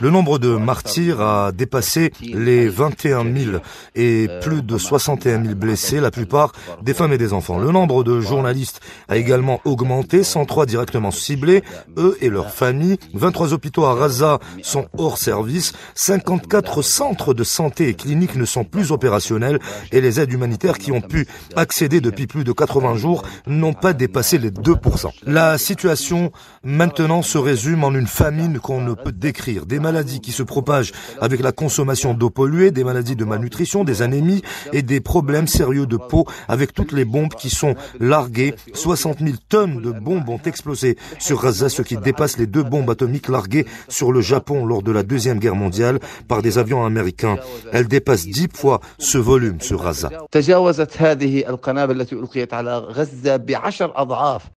Le nombre de martyrs a dépassé les 21 000 et plus de 61 000 blessés, la plupart des femmes et des enfants. Le nombre de journalistes a également augmenté, 103 directement ciblés, eux et leurs familles. 23 hôpitaux à Raza sont hors service, 54 centres de santé et cliniques ne sont plus opérationnels et les aides humanitaires qui ont pu accéder depuis plus de 80 jours n'ont pas dépassé les 2%. La maintenant se résume en une famine qu'on ne peut décrire. Des maladies qui se propagent avec la consommation d'eau polluée, des maladies de malnutrition, des anémies et des problèmes sérieux de peau avec toutes les bombes qui sont larguées. 60 000 tonnes de bombes ont explosé sur Gaza, ce qui dépasse les deux bombes atomiques larguées sur le Japon lors de la Deuxième Guerre mondiale par des avions américains. Elles dépassent dix fois ce volume sur Gaza.